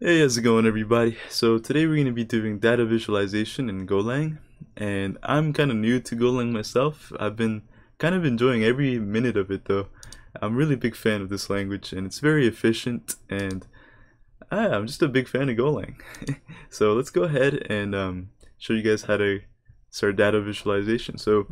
Hey, how's it going everybody? So today we're going to be doing data visualization in Golang and I'm kind of new to Golang myself. I've been kind of enjoying every minute of it though. I'm really big fan of this language and it's very efficient and I'm just a big fan of Golang. so let's go ahead and um, show you guys how to start data visualization. So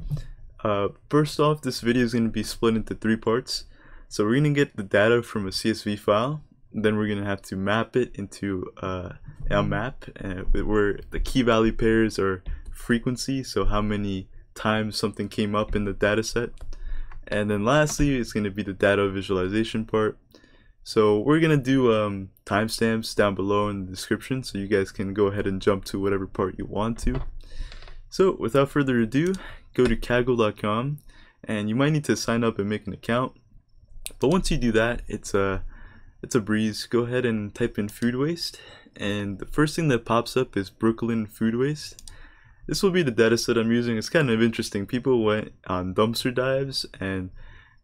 uh, first off, this video is going to be split into three parts. So we're going to get the data from a CSV file then we're gonna have to map it into uh, a map uh, where the key value pairs are frequency so how many times something came up in the data set. And then lastly it's going to be the data visualization part. So we're going to do um, timestamps down below in the description so you guys can go ahead and jump to whatever part you want to. So without further ado go to kaggle.com and you might need to sign up and make an account. But once you do that it's a uh, it's a breeze. Go ahead and type in food waste and the first thing that pops up is Brooklyn food waste. This will be the dataset I'm using. It's kind of interesting. People went on dumpster dives and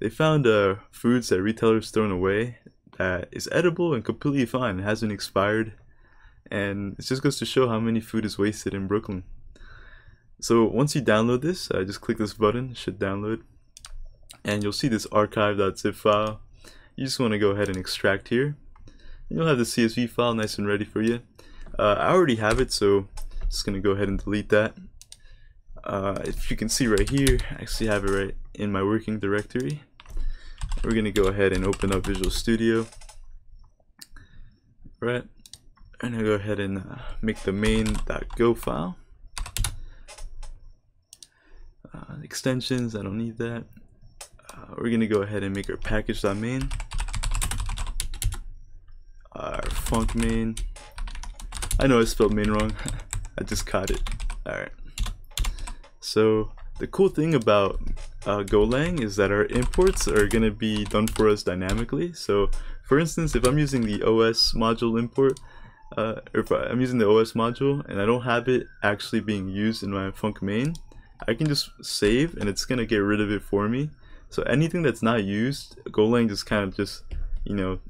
they found uh, foods that retailers thrown away that is edible and completely fine. It hasn't expired and it just goes to show how many food is wasted in Brooklyn. So once you download this, uh, just click this button, should download and you'll see this archive.zip file you just want to go ahead and extract here. And You'll have the CSV file nice and ready for you. Uh, I already have it, so just going to go ahead and delete that. Uh, if you can see right here, I actually have it right in my working directory. We're going to go ahead and open up Visual Studio. Right, and I go ahead and uh, make the main.go file. Uh, extensions, I don't need that. Uh, we're gonna go ahead and make our package.main our func main I know I spelled main wrong. I just caught it. Alright. So the cool thing about uh, Golang is that our imports are gonna be done for us dynamically. So for instance if I'm using the OS module import uh, if I'm using the OS module and I don't have it actually being used in my func main I can just save and it's gonna get rid of it for me. So anything that's not used, Golang just kind of just, you know,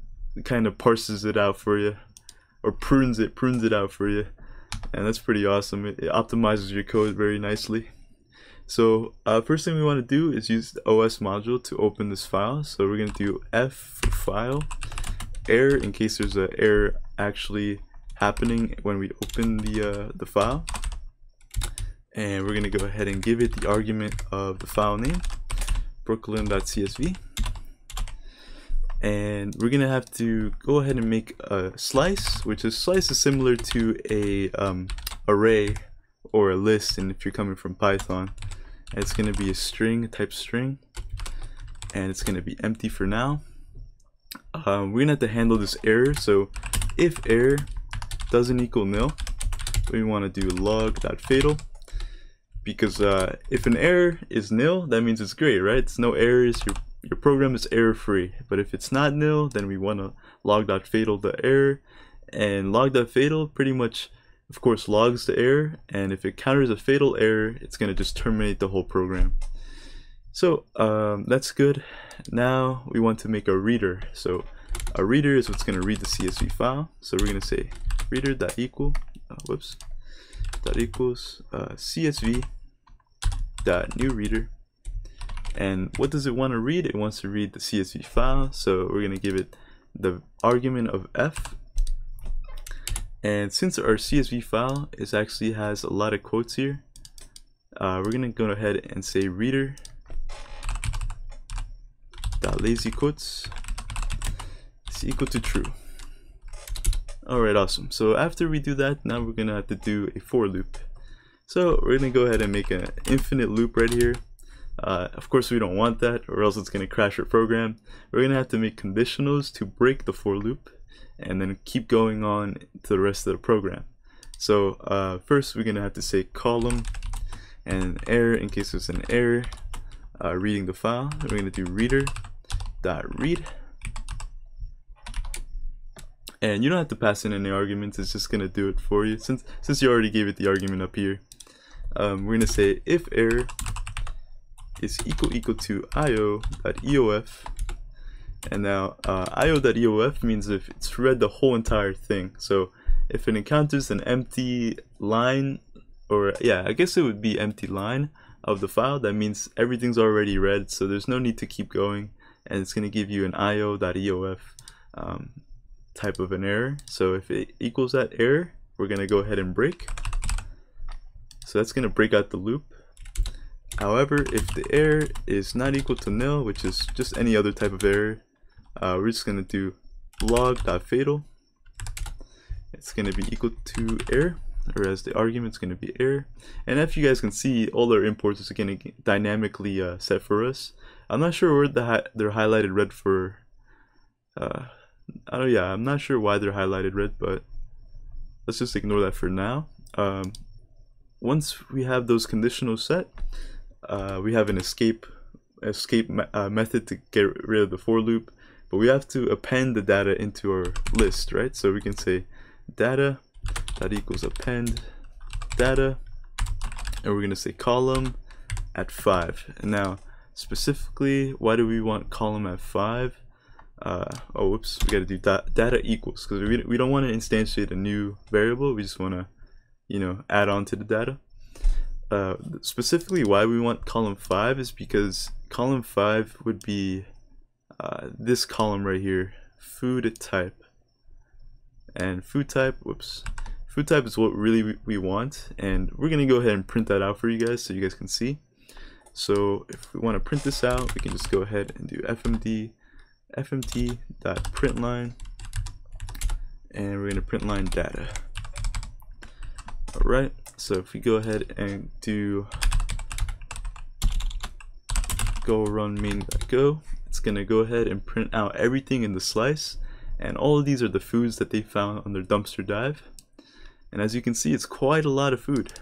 kind of parses it out for you, or prunes it, prunes it out for you, and that's pretty awesome. It, it optimizes your code very nicely. So uh, first thing we want to do is use the OS module to open this file. So we're going to do F file, error in case there's an error actually happening when we open the, uh, the file. And we're going to go ahead and give it the argument of the file name brooklyn.csv and we're gonna have to go ahead and make a slice which is slice is similar to a um, array or a list. And if you're coming from Python it's gonna be a string type string and it's gonna be empty for now. Um, we're gonna have to handle this error. So if error doesn't equal nil we want to do log.fatal because uh, if an error is nil, that means it's great, right? It's no errors, your, your program is error free. But if it's not nil, then we want to log.fatal the error. And log.fatal pretty much, of course, logs the error. And if it counters a fatal error, it's going to just terminate the whole program. So um, that's good. Now we want to make a reader. So a reader is what's going to read the CSV file. So we're going to say reader dot equal, uh, whoops, dot equals uh, CSV dot new reader and what does it want to read it wants to read the CSV file so we're going to give it the argument of f and since our CSV file is actually has a lot of quotes here uh, we're going to go ahead and say reader dot lazy quotes is equal to true Alright, awesome. So after we do that, now we're going to have to do a for loop. So we're going to go ahead and make an infinite loop right here. Uh, of course, we don't want that or else it's going to crash our program. We're going to have to make conditionals to break the for loop and then keep going on to the rest of the program. So uh, first we're going to have to say column and error in case there's an error uh, reading the file. We're going to do reader dot read and you don't have to pass in any arguments it's just gonna do it for you since since you already gave it the argument up here um, we're gonna say if error is equal equal to io.eof And now uh, io.eof means if it's read the whole entire thing. So if it encounters an empty line, or yeah, I guess it would be empty line of the file, that means everything's already read, so there's no need to keep going, and it's going to give you an io.eof um, type of an error. So if it equals that error, we're going to go ahead and break. So that's going to break out the loop. However, if the error is not equal to nil, which is just any other type of error, uh, we're just going to do log.fatal. It's going to be equal to error, or as the argument is going to be error. And if you guys can see, all our imports is going to dynamically uh, set for us. I'm not sure where the hi they're highlighted red for. Uh, I don't. Yeah, I'm not sure why they're highlighted red, but let's just ignore that for now. Um, once we have those conditionals set, uh, we have an escape escape uh, method to get rid of the for loop, but we have to append the data into our list, right? So we can say data that equals append data, and we're gonna say column at five. And now specifically, why do we want column at five? Uh, oh, whoops, we gotta do da data equals because we, we don't want to instantiate a new variable. We just want to, you know, add on to the data. Uh, specifically why we want column 5 is because column 5 would be uh, this column right here, food type. And food type, whoops, food type is what really we, want. And we're going to go ahead and print that out for you guys so you guys can see. So if we want to print this out, we can just go ahead and do fmd fmt.println and we're to print line data. Alright, so if we go ahead and do go run main.go, it's going to go ahead and print out everything in the slice. And all of these are the foods that they found on their dumpster dive. And as you can see, it's quite a lot of food.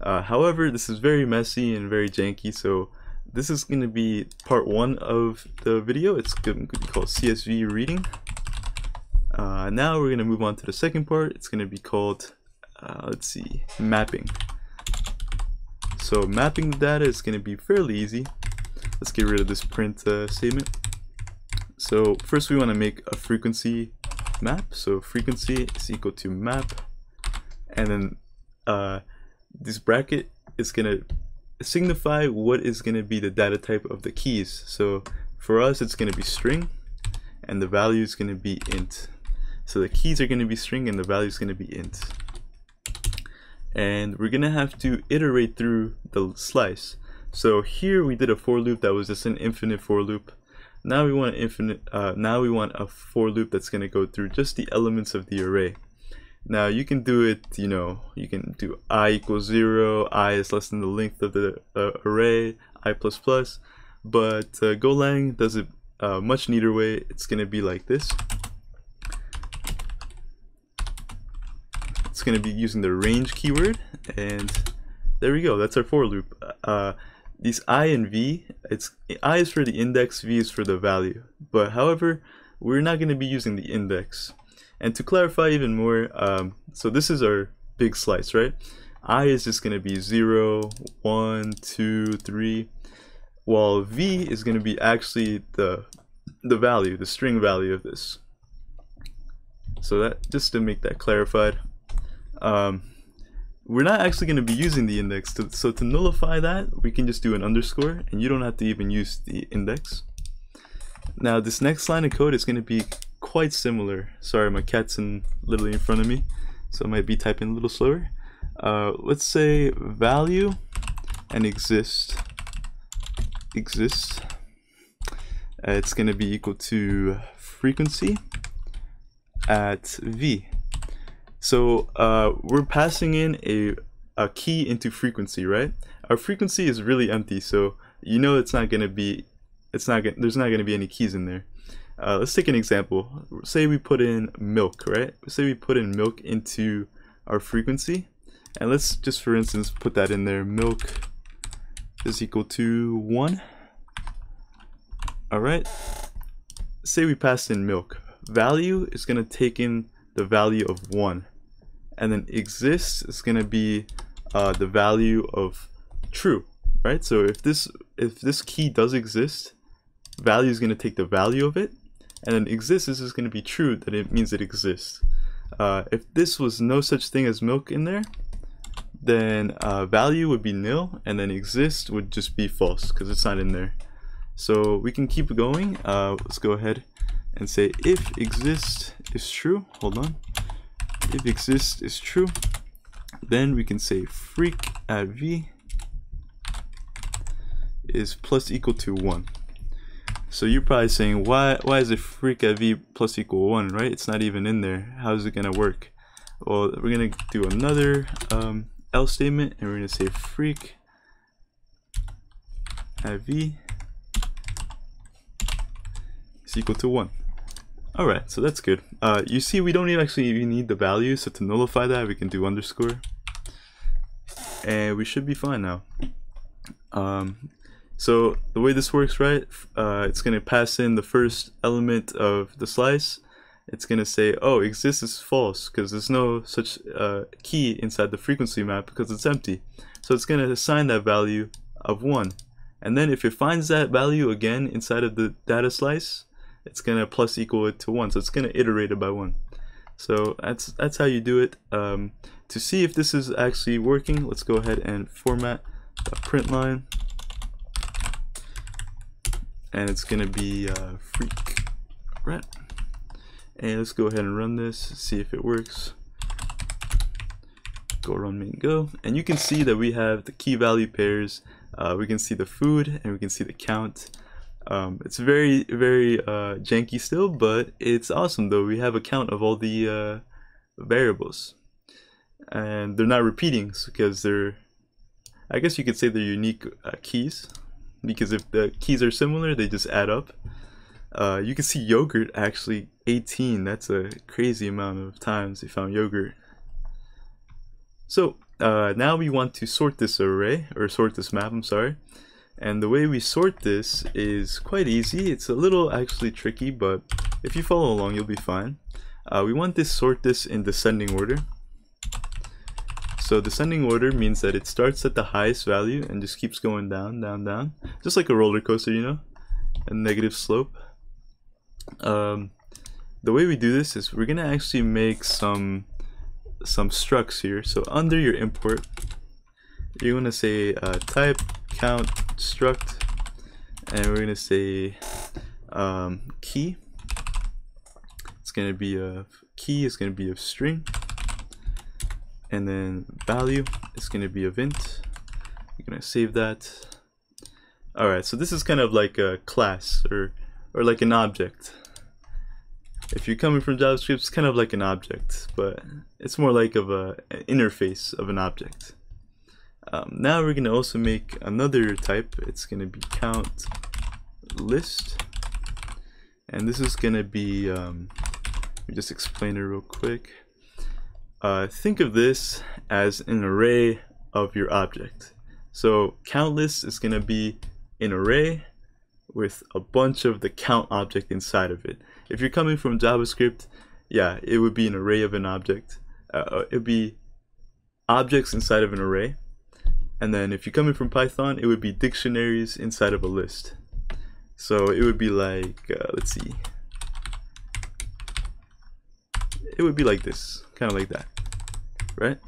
Uh, however, this is very messy and very janky, so this is going to be part one of the video. It's going to be called CSV reading. Uh, now we're going to move on to the second part. It's going to be called uh, let's see, mapping. So mapping the data is going to be fairly easy. Let's get rid of this print uh, statement. So first we want to make a frequency map. So frequency is equal to map. And then uh, this bracket is going to signify what is going to be the data type of the keys. So for us, it's going to be string and the value is going to be int. So the keys are going to be string and the value is going to be int and we're gonna have to iterate through the slice. So here we did a for loop that was just an infinite for loop. Now we want an infinite. Uh, now we want a for loop that's gonna go through just the elements of the array. Now you can do it. You know, you can do i equals zero. i is less than the length of the uh, array. i plus plus. But uh, Golang does it uh, much neater way. It's gonna be like this. It's going to be using the range keyword and there we go that's our for loop. Uh, these i and v it's i is for the index v is for the value. But however we're not going to be using the index. And to clarify even more um, so this is our big slice right? I is just going to be 0 1 2 3 while v is going to be actually the the value the string value of this. So that just to make that clarified um, we're not actually going to be using the index. To, so to nullify that, we can just do an underscore, and you don't have to even use the index. Now this next line of code is going to be quite similar. Sorry, my cat's in literally in front of me, so I might be typing a little slower. Uh, let's say value and exist exist. Uh, it's going to be equal to frequency at v. So uh, we're passing in a, a key into frequency, right? Our frequency is really empty, so you know it's not going to be, it's not gonna, there's not going to be any keys in there. Uh, let's take an example. Say we put in milk, right? Say we put in milk into our frequency. And let's just, for instance, put that in there. Milk is equal to 1. All right. Say we passed in milk. Value is going to take in the value of 1 and then exists is going to be uh, the value of true right so if this if this key does exist value is going to take the value of it, and then exists is going to be true that it means it exists. Uh, if this was no such thing as milk in there, then uh, value would be nil, and then exist would just be false because it's not in there. So we can keep going. Uh, let's go ahead and say if exist is true. Hold on. If exist is true, then we can say freak at v is plus equal to 1. So you're probably saying, why why is it freak at v plus equal 1, right? It's not even in there. How is it going to work? Well, we're going to do another um, else statement, and we're to say freak at v is equal to 1. Alright, so that's good. Uh, you see we don't even actually even need the value, so to nullify that we can do underscore. And we should be fine now. Um, so the way this works, right, uh, it's going to pass in the first element of the slice. It's going to say, oh, exists is false because there's no such uh, key inside the frequency map because it's empty. So it's going to assign that value of 1. And then if it finds that value again inside of the data slice, it's going to plus equal it to 1. So it's going to iterate it by 1. So that's that's how you do it. Um, to see if this is actually working, let's go ahead and format the print line and it's gonna be uh, freak rat and let's go ahead and run this see if it works go run main go and you can see that we have the key value pairs uh, we can see the food and we can see the count um, it's very very uh, janky still but it's awesome though we have a count of all the uh, variables and they're not repeating because they're I guess you could say they're unique uh, keys because if the keys are similar, they just add up. Uh, you can see yogurt actually 18. That's a crazy amount of times they found yogurt. So uh, now we want to sort this array, or sort this map, I'm sorry. And the way we sort this is quite easy. It's a little actually tricky, but if you follow along, you'll be fine. Uh, we want to sort this in descending order. So descending order means that it starts at the highest value and just keeps going down, down, down. Just like a roller coaster, you know? A negative slope. Um, the way we do this is we're gonna actually make some some structs here. So under your import, you're gonna say uh, type count struct, and we're gonna say um, key. It's gonna be a key. It's gonna be a string. And then value is to be a int. Going to save that. Alright so this is kind of like a class or or like an object. If you're coming from JavaScript it's kind of like an object but it's more like of a an interface of an object um, now we're going to also make another type it's going to be count list and this is going to be um, let me just explain it real quick uh, think of this as an array of your object. So count list is going to be an array with a bunch of the count object inside of it. If you're coming from JavaScript, yeah, it would be an array of an object. Uh, uh it would be objects inside of an array. And then if you're coming from Python, it would be dictionaries inside of a list. So it would be like, uh, let's see. It would be like this kind of like that, right?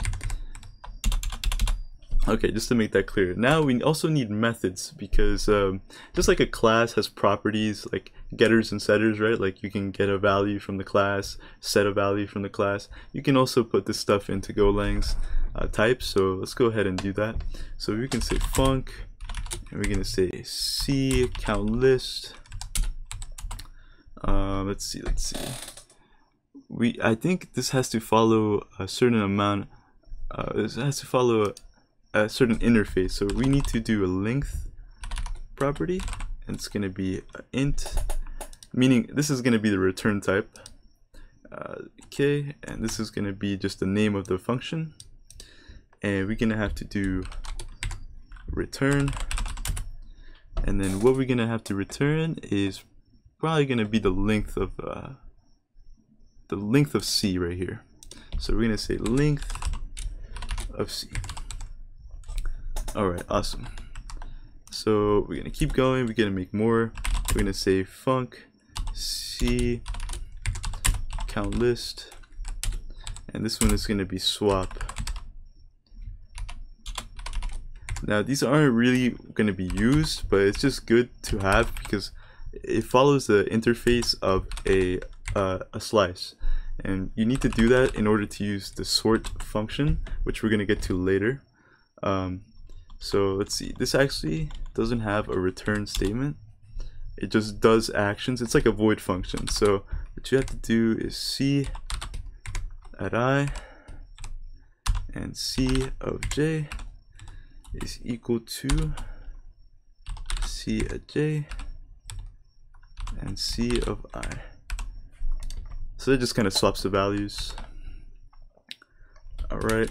Okay, just to make that clear. Now we also need methods because um, just like a class has properties like getters and setters, right? Like you can get a value from the class, set a value from the class. You can also put this stuff into Golang's uh, types. So let's go ahead and do that. So we can say func, and we're gonna say c count list. Uh, let's see, let's see we I think this has to follow a certain amount. Uh, this has to follow a, a certain interface. So we need to do a length property, and it's going to be int, meaning this is going to be the return type. Uh, okay, and this is going to be just the name of the function, and we're going to have to do return, and then what we're going to have to return is probably going to be the length of uh, the length of C right here. So we're gonna say length of C. All right, awesome. So we're gonna keep going. We're gonna make more we're gonna say func c count list. And this one is gonna be swap. Now these aren't really gonna be used but it's just good to have because it follows the interface of a uh, a slice. And you need to do that in order to use the sort function which we're going to get to later. Um, so let's see. This actually doesn't have a return statement it just does actions. It's like a void function. So what you have to do is c at i and c of j is equal to c at j and c of i. So it just kind of swaps the values. Alright,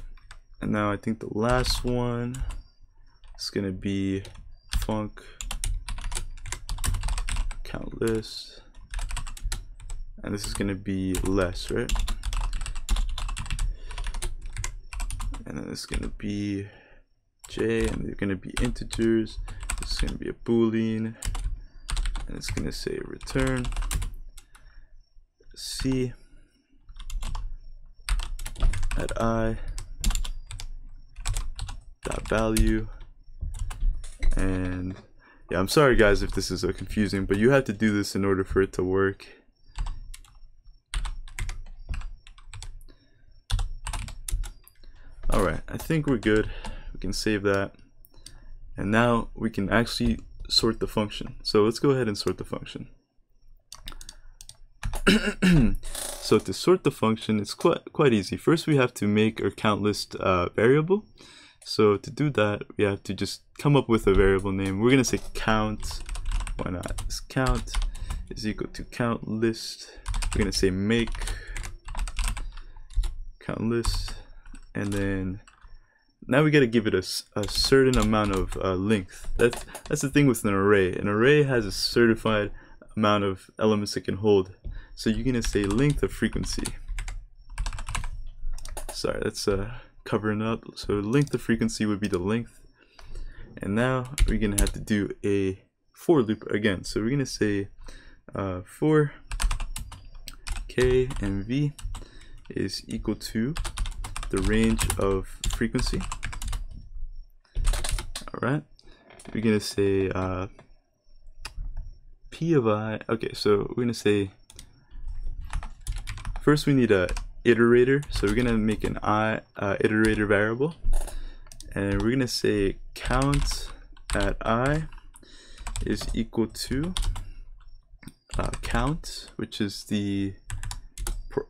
and now I think the last one is going to be func count list. And this is going to be less, right? And then it's going to be j, and they're going to be integers. This is going to be a boolean, and it's going to say return c at i dot value and yeah I'm sorry guys if this is so confusing but you have to do this in order for it to work. Alright I think we're good. We can save that. And now we can actually sort the function. So let's go ahead and sort the function. So to sort the function, it's quite quite easy. First, we have to make our count list uh, variable. So to do that, we have to just come up with a variable name. We're gonna say count. Why not? This count is equal to count list. We're gonna say make count list, and then now we got to give it a, a certain amount of uh, length. That's that's the thing with an array. An array has a certified amount of elements it can hold. So you're gonna say length of frequency. Sorry, that's uh, covering up. So length of frequency would be the length. And now we're gonna have to do a for loop again. So we're gonna say uh, for k and v is equal to the range of frequency. All right, we're gonna say uh, p of i. Okay, so we're gonna say First we need a iterator, so we're gonna make an i uh, iterator variable, and we're gonna say count at i is equal to uh, count, which is the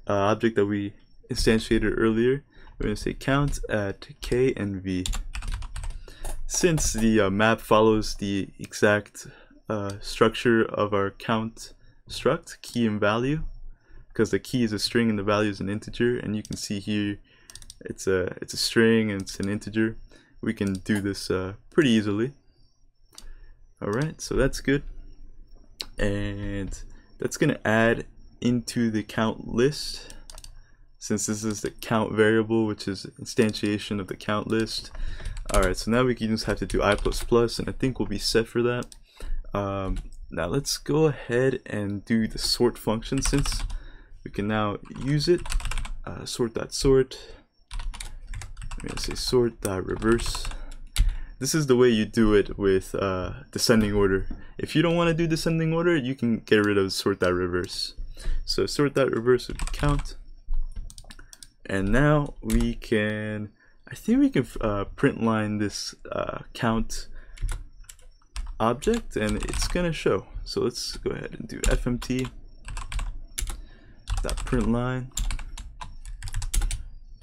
uh, object that we instantiated earlier. We're gonna say count at k and v. Since the uh, map follows the exact uh, structure of our count struct, key and value, because the key is a string and the value is an integer and you can see here it's a it's a string and it's an integer we can do this uh, pretty easily. Alright so that's good. And that's gonna add into the count list since this is the count variable which is instantiation of the count list. Alright so now we can just have to do i and I think we'll be set for that. Um, now let's go ahead and do the sort function since we can now use it. Uh, sort that sort I'm gonna say sort that reverse. This is the way you do it with uh, descending order. If you don't want to do descending order you can get rid of sort that reverse. So sort that reverse would count. And now we can I think we can uh, print line this uh, count object and it's gonna show. So let's go ahead and do fmt print line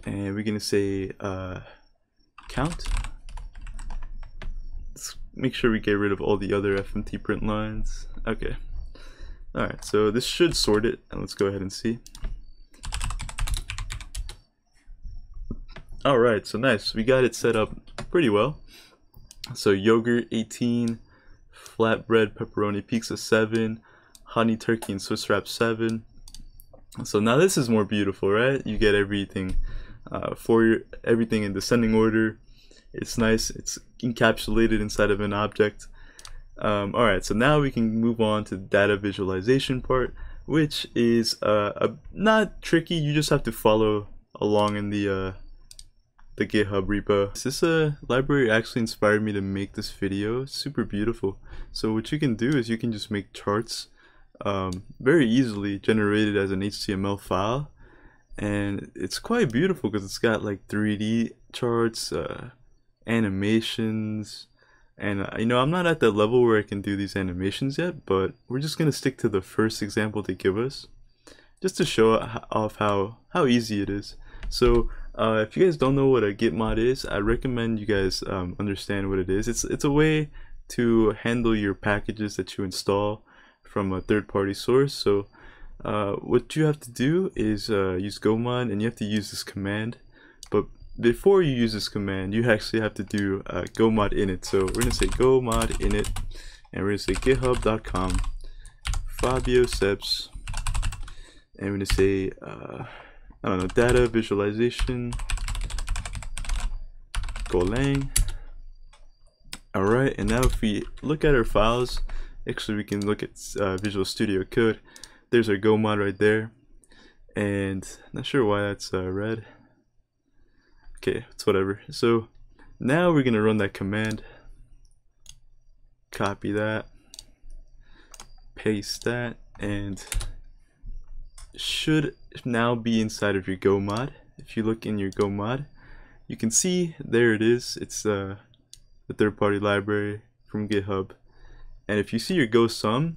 and we're gonna say uh, count. Let's make sure we get rid of all the other FMT print lines. Okay. Alright so this should sort it. And let's go ahead and see. Alright so nice. We got it set up pretty well. So yogurt 18 flatbread pepperoni pizza 7 honey turkey and swiss wrap 7 so now this is more beautiful, right? You get everything uh, for everything in descending order. It's nice. It's encapsulated inside of an object. Um, all right, so now we can move on to the data visualization part, which is uh, a, not tricky. You just have to follow along in the uh, the GitHub repo. This uh, library actually inspired me to make this video. It's super beautiful. So what you can do is you can just make charts um, very easily generated as an HTML file. And it's quite beautiful because it's got like 3D charts, uh, animations, and uh, you know I'm not at that level where I can do these animations yet, but we're just gonna stick to the first example they give us, just to show off how how easy it is. So uh, if you guys don't know what a git mod is, I recommend you guys um, understand what it is. It's it's a way to handle your packages that you install from a third-party source. So uh, what you have to do is uh, use gomod and you have to use this command. But before you use this command, you actually have to do uh, gomod init. So we're gonna say gomod init, and we're gonna say github.com Fabio Sebs, and we're gonna say uh, I don't know, data visualization, Golang. Alright, and now if we look at our files, actually we can look at uh, Visual Studio Code. There's our Go mod right there. And not sure why that's uh, red. Okay, it's whatever. So now we're gonna run that command. Copy that. Paste that and should now be inside of your Go mod. If you look in your Go mod, you can see there it is. It's uh, the third-party library from GitHub. And if you see your Go sum,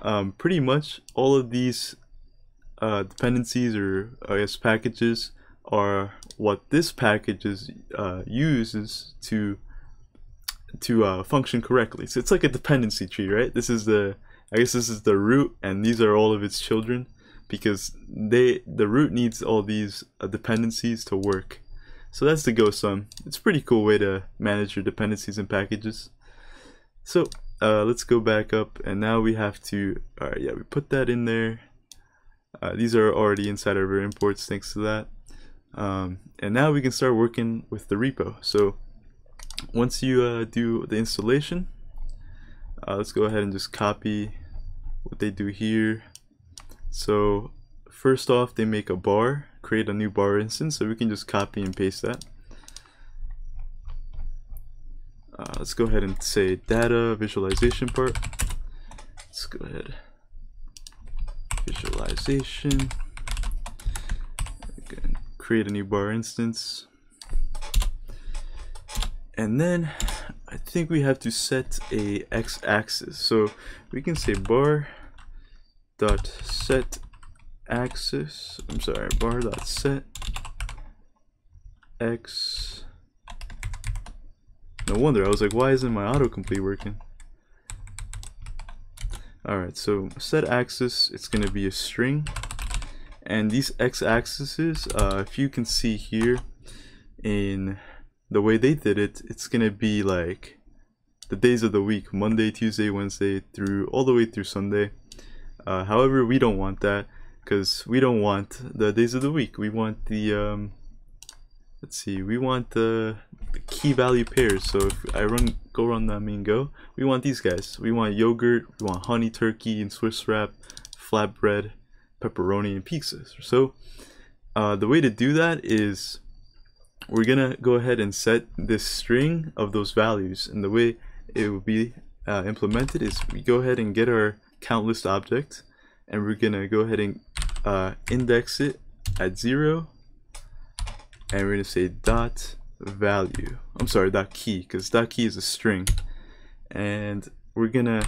um, pretty much all of these uh, dependencies or I guess packages are what this package is uh, uses to to uh, function correctly. So it's like a dependency tree, right? This is the I guess this is the root, and these are all of its children because they the root needs all these uh, dependencies to work. So that's the go sum. It's a pretty cool way to manage your dependencies and packages. So uh, let's go back up and now we have to, alright yeah we put that in there. Uh, these are already inside of our imports thanks to that. Um, and now we can start working with the repo. So once you uh, do the installation, uh, let's go ahead and just copy what they do here so first off, they make a bar, create a new bar instance, so we can just copy and paste that. Uh, let's go ahead and say data visualization part. Let's go ahead. Visualization. Again, create a new bar instance. And then I think we have to set a x-axis. So we can say bar dot set axis I'm sorry bar dot set x no wonder. I was like why isn't my autocomplete working? Alright so set axis it's gonna be a string. And these x-axes uh, if you can see here in the way they did it it's gonna be like the days of the week Monday Tuesday Wednesday through all the way through Sunday. Uh, however, we don't want that because we don't want the days of the week. We want the, um, let's see, we want the, key value pairs. So if I run go run that main go, we want these guys. We want yogurt, we want honey turkey and Swiss wrap, flatbread, pepperoni, and pizzas. So uh, the way to do that is we're gonna go ahead and set this string of those values and the way it will be uh, implemented is we go ahead and get our count list object and we're gonna go ahead and uh, index it at zero and we're gonna say dot value. I'm sorry dot key because dot key is a string. And we're gonna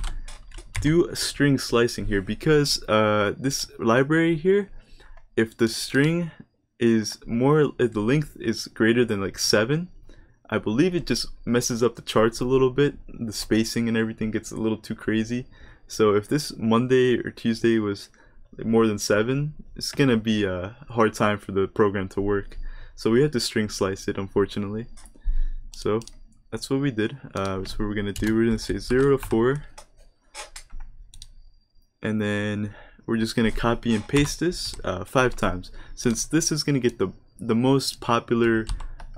do a string slicing here because uh, this library here if the string is more if the length is greater than like seven I believe it just messes up the charts a little bit. The spacing and everything gets a little too crazy. So if this Monday or Tuesday was more than seven, it's gonna be a hard time for the program to work. So we had to string slice it, unfortunately. So that's what we did. Uh, that's what we're gonna do. We're gonna say zero four, and then we're just gonna copy and paste this uh, five times. Since this is gonna get the the most popular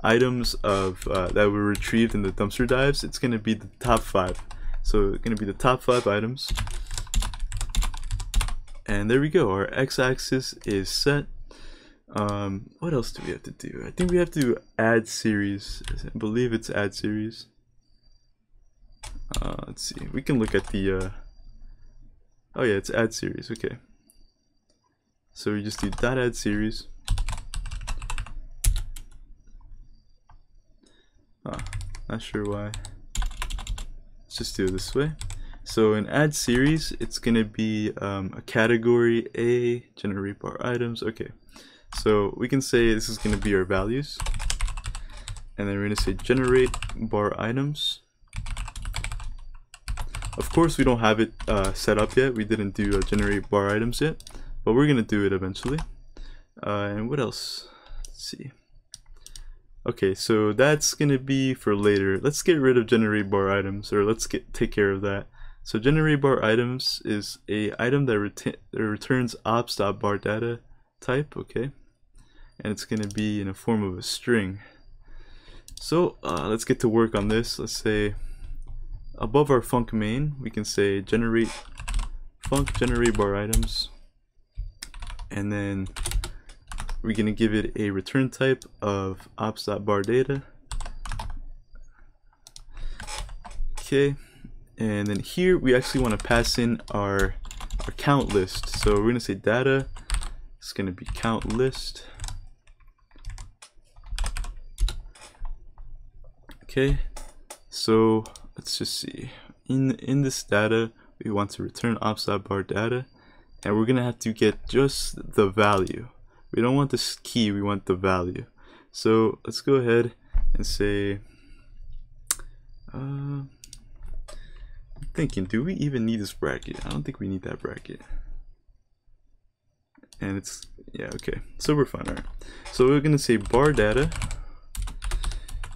items of uh, that were retrieved in the dumpster dives, it's gonna be the top five. So it's gonna be the top five items. And there we go, our x-axis is set. Um, what else do we have to do? I think we have to add series. I believe it's add series. Uh, let's see, we can look at the, uh, oh yeah, it's add series, okay. So we just do dot add series. Oh, not sure why. Let's just do it this way. So in add series, it's gonna be um, a category A, generate bar items. Okay, so we can say this is gonna be our values. And then we're gonna say generate bar items. Of course, we don't have it uh, set up yet. We didn't do generate bar items yet, but we're gonna do it eventually. Uh, and what else? Let's see. Okay, so that's gonna be for later. Let's get rid of generate bar items, or let's get take care of that. So generate bar items is a item that, ret that returns ops.bar data type, okay? And it's gonna be in a form of a string. So uh, let's get to work on this. Let's say above our func main, we can say generate func generate bar items, and then we're gonna give it a return type of ops.bar data. Okay, and then here we actually want to pass in our our count list. So we're gonna say data. It's gonna be count list. Okay, so let's just see. In in this data, we want to return ops.bar data, and we're gonna have to get just the value. We don't want this key, we want the value. So let's go ahead and say, uh, I'm thinking, do we even need this bracket? I don't think we need that bracket. And it's, yeah, okay. So we're fine, all right. So we're gonna say bar data.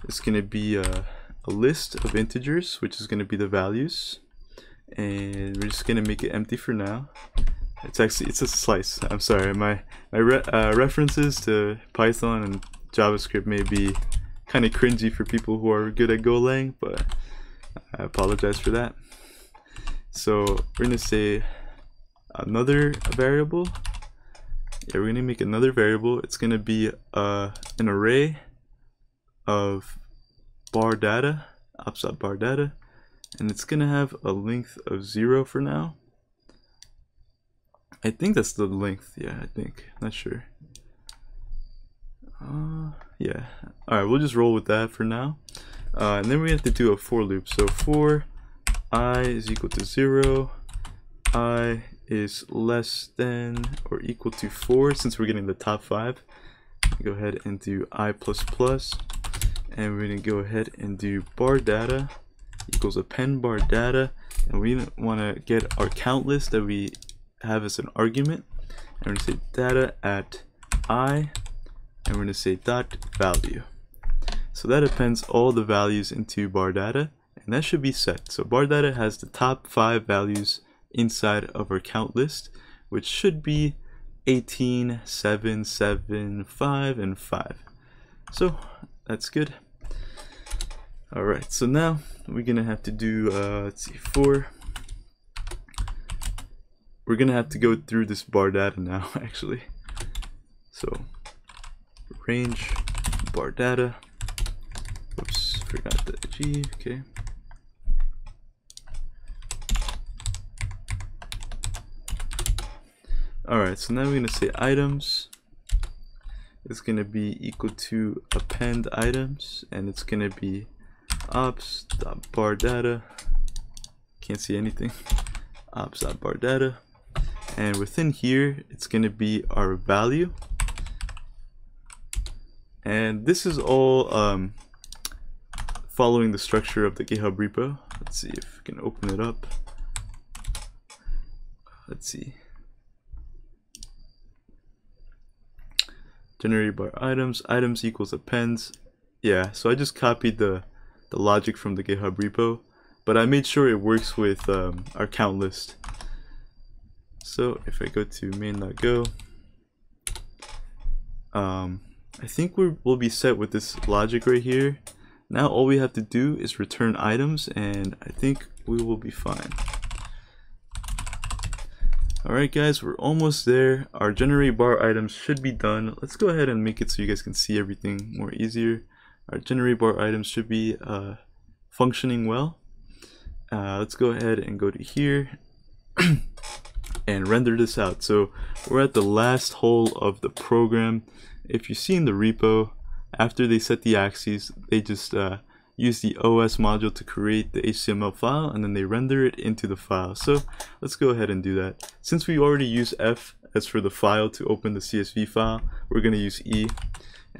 It's gonna be a, a list of integers, which is gonna be the values. And we're just gonna make it empty for now. It's actually it's a slice. I'm sorry. My my re uh, references to Python and JavaScript may be kind of cringy for people who are good at Golang, but I apologize for that. So we're gonna say another variable. Yeah, we're gonna make another variable. It's gonna be uh, an array of bar data, ops.bar data, and it's gonna have a length of zero for now. I think that's the length. Yeah, I think. Not sure. Uh, yeah. All right, we'll just roll with that for now. Uh, and then we have to do a for loop. So for i is equal to zero, i is less than or equal to four. Since we're getting the top five, go ahead and do i plus plus, and we're gonna go ahead and do bar data equals append bar data, and we want to get our count list that we have as an argument. And we're to say data at i and we're to say dot value. So that appends all the values into bar data and that should be set. So bar data has the top five values inside of our count list which should be 18 7 7 5 and 5 so that's good all right so now we're gonna have to do uh, let's see four. We're gonna have to go through this bar data now actually. So range bar data. Oops, forgot the g okay. Alright so now we're gonna say items. It's gonna be equal to append items and it's gonna be ops dot bar data. Can't see anything. Ops dot bar data. And within here it's going to be our value. And this is all um, following the structure of the github repo. Let's see if we can open it up. Let's see. Generate bar items. Items equals appends. Yeah so I just copied the the logic from the github repo but I made sure it works with um, our count list so if I go to main.go, um, I think we will be set with this logic right here. Now all we have to do is return items and I think we will be fine. Alright guys, we're almost there. Our generate bar items should be done. Let's go ahead and make it so you guys can see everything more easier. Our generate bar items should be uh, functioning well. Uh, let's go ahead and go to here and render this out. So we're at the last hole of the program. If you see in the repo, after they set the axes, they just uh, use the OS module to create the HTML file and then they render it into the file. So let's go ahead and do that. Since we already use F as for the file to open the CSV file, we're going to use E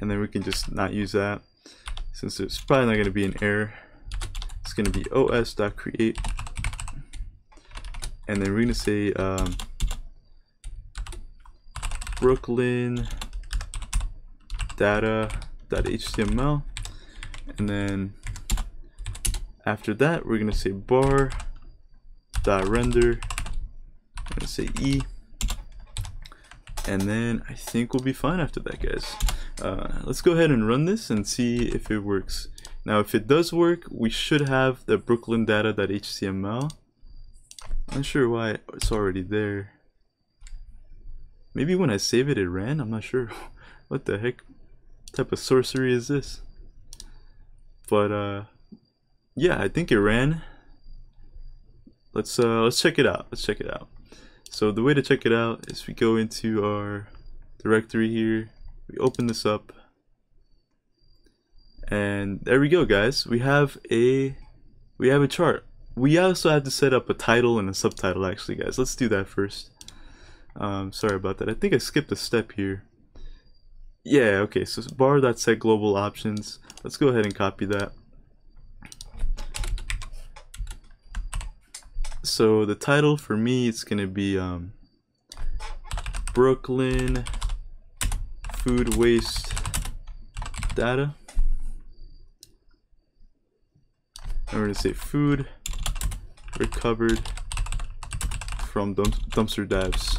and then we can just not use that since there's probably not going to be an error. It's going to be os.create and then we're going to say um, Brooklyn data.html and then after that, we're gonna say bar render. I'm say e, and then I think we'll be fine after that, guys. Uh, let's go ahead and run this and see if it works. Now, if it does work, we should have the Brooklyn data.html. I'm not sure why it's already there. Maybe when I save it, it ran. I'm not sure. what the heck type of sorcery is this? But uh, yeah, I think it ran. Let's uh, let's check it out. Let's check it out. So the way to check it out is we go into our directory here. We open this up. And there we go, guys. We have a we have a chart. We also have to set up a title and a subtitle actually, guys. Let's do that first. Um, sorry about that. I think I skipped a step here. Yeah, okay, so bar that set global options. Let's go ahead and copy that. So the title for me it's gonna be um, Brooklyn food waste data. And we're gonna say food recovered from dump dumpster dives.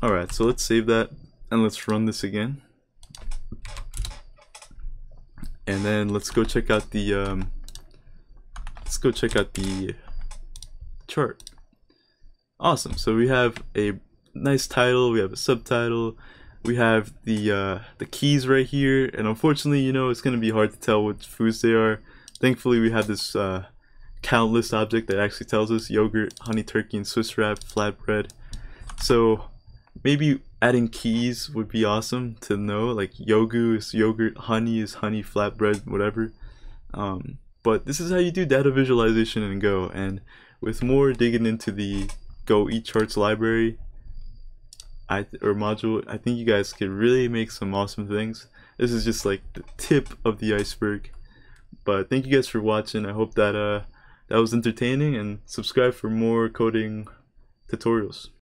Alright, so let's save that and let's run this again. And then let's go check out the um, let's go check out the chart. Awesome. So we have a nice title, we have a subtitle, we have the uh, the keys right here, and unfortunately, you know, it's gonna be hard to tell which foods they are. Thankfully, we have this uh, count list object that actually tells us yogurt, honey turkey, and Swiss wrap, flatbread. So maybe adding keys would be awesome to know. Like yogu is yogurt, honey is honey, flatbread, whatever. Um, but this is how you do data visualization in Go. And with more digging into the go-echarts library I or module, I think you guys could really make some awesome things. This is just like the tip of the iceberg. But thank you guys for watching. I hope that uh that was entertaining and subscribe for more coding tutorials.